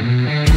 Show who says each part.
Speaker 1: mm-hmm.